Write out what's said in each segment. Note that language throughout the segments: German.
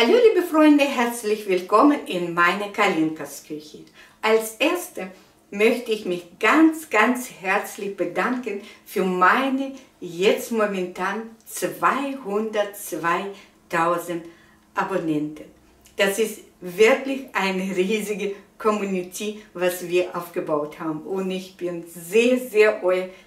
Hallo liebe Freunde, herzlich willkommen in meiner Kalinkas Küche. Als erste möchte ich mich ganz, ganz herzlich bedanken für meine jetzt momentan 202.000 Abonnenten. Das ist wirklich eine riesige Community, was wir aufgebaut haben. Und ich bin sehr, sehr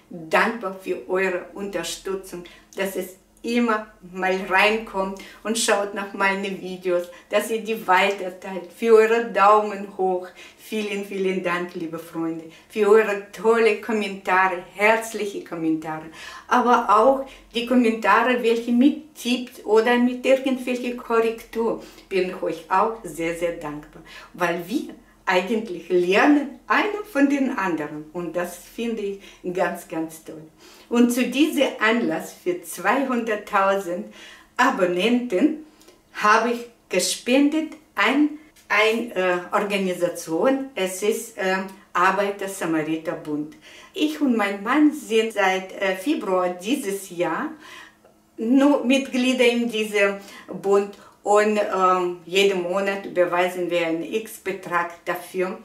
dankbar für eure Unterstützung. Das ist immer mal reinkommt und schaut nach meinen Videos, dass ihr die weiterteilt. Für eure Daumen hoch. Vielen, vielen Dank, liebe Freunde, für eure tolle Kommentare, herzliche Kommentare. Aber auch die Kommentare, welche mit Tipps oder mit irgendwelche Korrektur, bin ich euch auch sehr, sehr dankbar. Weil wir eigentlich lernen einer von den anderen und das finde ich ganz, ganz toll. Und zu diesem Anlass für 200.000 Abonnenten habe ich gespendet an eine äh, Organisation, es ist äh, Arbeiter-Samariter-Bund. Ich und mein Mann sind seit äh, Februar dieses Jahr nur Mitglieder in diesem Bund und ähm, jeden Monat überweisen wir einen X-Betrag dafür.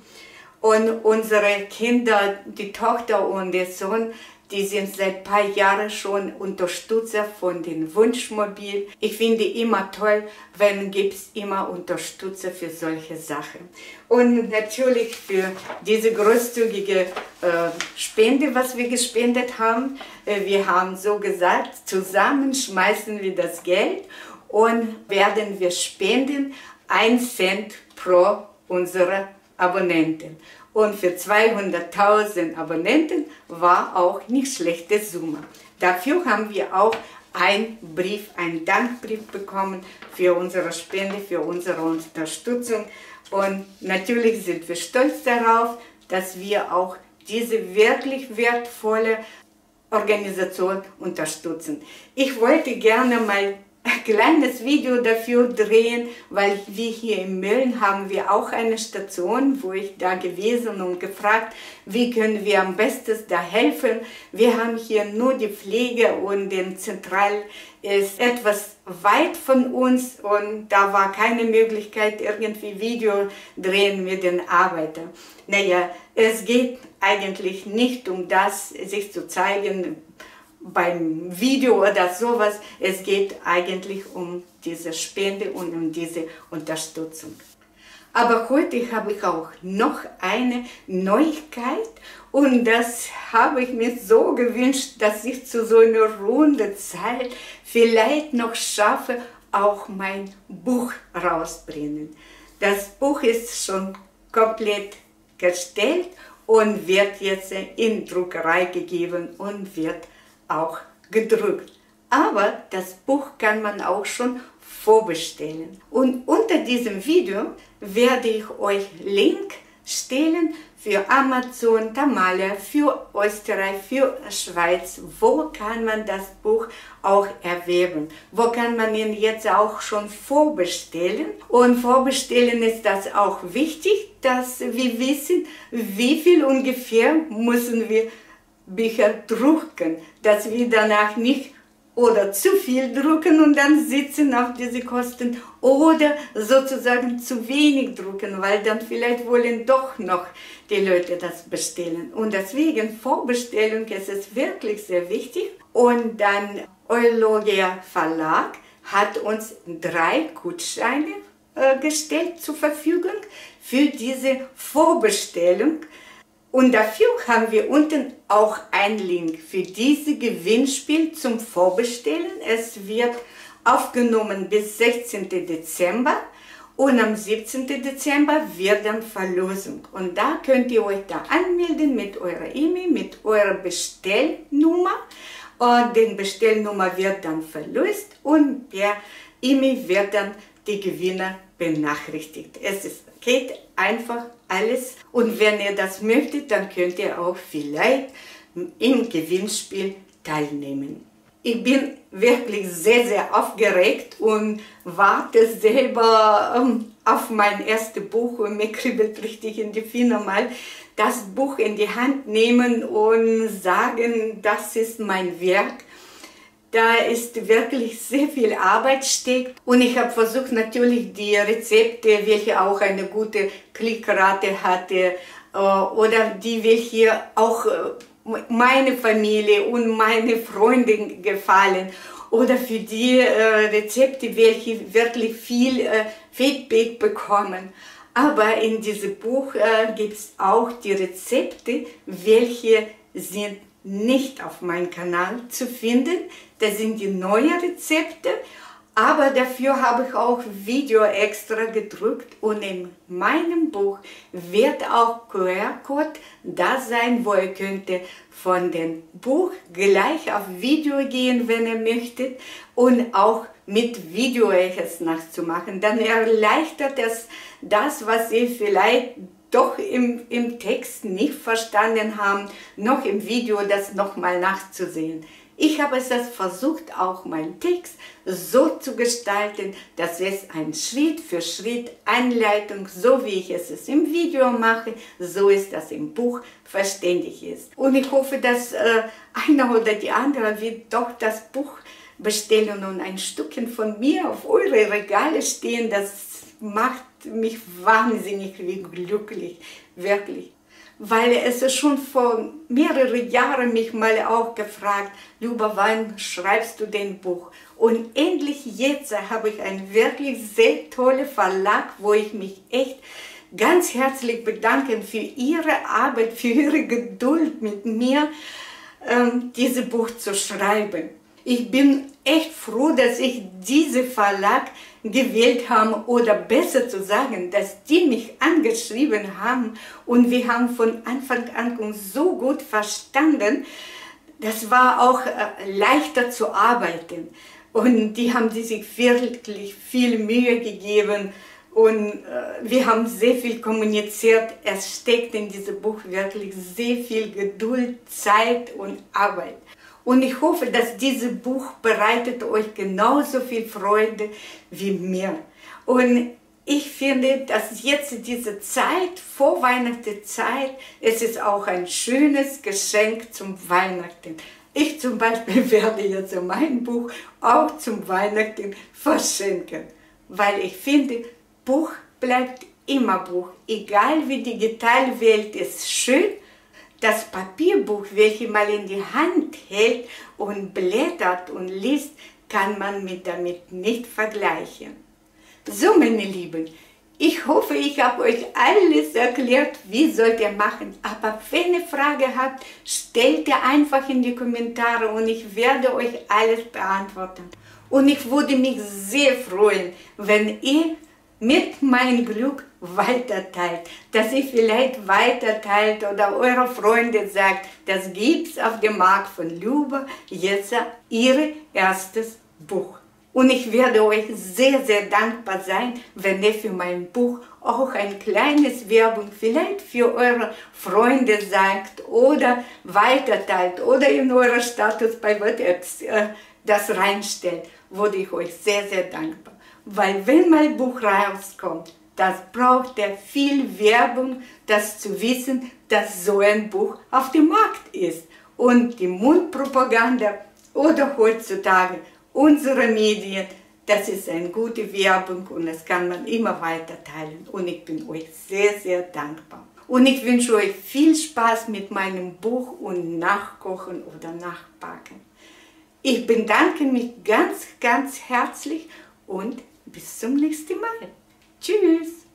Und unsere Kinder, die Tochter und der Sohn, die sind seit ein paar Jahren schon Unterstützer von den Wunschmobil. Ich finde immer toll, wenn es immer Unterstützer für solche Sachen. Und natürlich für diese großzügige äh, Spende, was wir gespendet haben. Äh, wir haben so gesagt, zusammen schmeißen wir das Geld und werden wir spenden 1 Cent pro unsere Abonnenten. Und für 200.000 Abonnenten war auch nicht schlechte Summe. Dafür haben wir auch einen Brief, einen Dankbrief bekommen für unsere Spende, für unsere Unterstützung. Und natürlich sind wir stolz darauf, dass wir auch diese wirklich wertvolle Organisation unterstützen. Ich wollte gerne mal kleines Video dafür drehen, weil wir hier in Mölln haben wir auch eine Station, wo ich da gewesen und gefragt, wie können wir am besten da helfen. Wir haben hier nur die Pflege und den Zentral ist etwas weit von uns und da war keine Möglichkeit irgendwie Video drehen mit den Arbeitern. Naja, es geht eigentlich nicht um das, sich zu zeigen, beim Video oder sowas. Es geht eigentlich um diese Spende und um diese Unterstützung. Aber heute habe ich auch noch eine Neuigkeit und das habe ich mir so gewünscht, dass ich zu so einer runden Zeit vielleicht noch schaffe, auch mein Buch rauszubringen. Das Buch ist schon komplett gestellt und wird jetzt in Druckerei gegeben und wird auch gedruckt. Aber das Buch kann man auch schon vorbestellen. Und unter diesem Video werde ich euch Link stellen für Amazon, Tamale, für Österreich, für Schweiz. Wo kann man das Buch auch erwerben? Wo kann man ihn jetzt auch schon vorbestellen? Und vorbestellen ist das auch wichtig, dass wir wissen, wie viel ungefähr müssen wir Bücher drucken, dass wir danach nicht oder zu viel drucken und dann sitzen auf diese Kosten oder sozusagen zu wenig drucken, weil dann vielleicht wollen doch noch die Leute das bestellen. Und deswegen Vorbestellung ist es wirklich sehr wichtig. Und dann Eulogia Verlag hat uns drei Gutscheine äh, gestellt zur Verfügung für diese Vorbestellung. Und dafür haben wir unten auch einen Link für dieses Gewinnspiel zum Vorbestellen. Es wird aufgenommen bis 16. Dezember und am 17. Dezember wird dann Verlosung. Und da könnt ihr euch da anmelden mit eurer E-Mail, mit eurer Bestellnummer. Und die Bestellnummer wird dann verlost und per E-Mail wird dann die Gewinner benachrichtigt. Es ist, geht einfach alles. Und wenn ihr das möchtet, dann könnt ihr auch vielleicht im Gewinnspiel teilnehmen. Ich bin wirklich sehr, sehr aufgeregt und warte selber ähm, auf mein erstes Buch und mir kribbelt richtig in die Finger mal das Buch in die Hand nehmen und sagen, das ist mein Werk da ist wirklich sehr viel Arbeit steckt. Und ich habe versucht natürlich die Rezepte, welche auch eine gute Klickrate hatte, äh, oder die welche auch äh, meine Familie und meine Freunde gefallen oder für die äh, Rezepte, welche wirklich viel Feedback bekommen. Aber in diesem Buch gibt es auch die Rezepte, welche sind nicht auf meinem Kanal zu finden. Das sind die neuen Rezepte aber dafür habe ich auch Video extra gedrückt und in meinem Buch wird auch QR-Code da sein, wo ihr könnt von dem Buch gleich auf Video gehen, wenn ihr möchtet und auch mit Video es nachzumachen. Dann erleichtert es das, was ihr vielleicht doch im, im Text nicht verstanden haben, noch im Video das nochmal nachzusehen. Ich habe es versucht, auch meinen Text so zu gestalten, dass es ein Schritt für Schritt Anleitung, so wie ich es im Video mache, so ist das im Buch verständlich ist. Und ich hoffe, dass äh, einer oder die andere wird doch das Buch bestellen und ein Stückchen von mir auf eure Regale stehen. Das macht mich wahnsinnig glücklich, wirklich weil es schon vor mehreren Jahren mich mal auch gefragt, Luba, wann schreibst du den Buch? Und endlich jetzt habe ich einen wirklich sehr tollen Verlag, wo ich mich echt ganz herzlich bedanke für ihre Arbeit, für ihre Geduld mit mir, ähm, dieses Buch zu schreiben. Ich bin echt froh, dass ich diesen Verlag gewählt haben oder besser zu sagen, dass die mich angeschrieben haben und wir haben von Anfang an so gut verstanden, das war auch äh, leichter zu arbeiten. Und die haben sich wirklich viel Mühe gegeben und äh, wir haben sehr viel kommuniziert. Es steckt in diesem Buch wirklich sehr viel Geduld, Zeit und Arbeit. Und ich hoffe, dass dieses Buch bereitet euch genauso viel Freude wie mir. Und ich finde, dass jetzt diese Zeit, vor Weihnachtszeit, es ist auch ein schönes Geschenk zum Weihnachten. Ich zum Beispiel werde jetzt mein Buch auch zum Weihnachten verschenken, weil ich finde, Buch bleibt immer Buch. Egal wie digital Welt ist schön, das Papierbuch, welches man in die Hand hält und blättert und liest, kann man mit damit nicht vergleichen. So, meine Lieben, ich hoffe, ich habe euch alles erklärt, wie sollt ihr machen. Aber wenn ihr Frage habt, stellt ihr einfach in die Kommentare und ich werde euch alles beantworten. Und ich würde mich sehr freuen, wenn ihr mit meinem Glück weiterteilt, dass ihr vielleicht weiterteilt oder eure Freunde sagt, das gibt's auf dem Markt von Luba jetzt ihr erstes Buch. Und ich werde euch sehr, sehr dankbar sein, wenn ihr für mein Buch auch ein kleines Werbung vielleicht für eure Freunde sagt oder weiterteilt oder in eurer Status bei WhatsApp äh, das reinstellt, würde ich euch sehr, sehr dankbar. Weil wenn mein Buch rauskommt, das braucht er viel Werbung, das zu wissen, dass so ein Buch auf dem Markt ist. Und die Mundpropaganda oder heutzutage unsere Medien, das ist eine gute Werbung und das kann man immer weiter teilen. Und ich bin euch sehr, sehr dankbar. Und ich wünsche euch viel Spaß mit meinem Buch und Nachkochen oder Nachbacken. Ich bedanke mich ganz, ganz herzlich und bis zum nächsten Mal. Tschüss!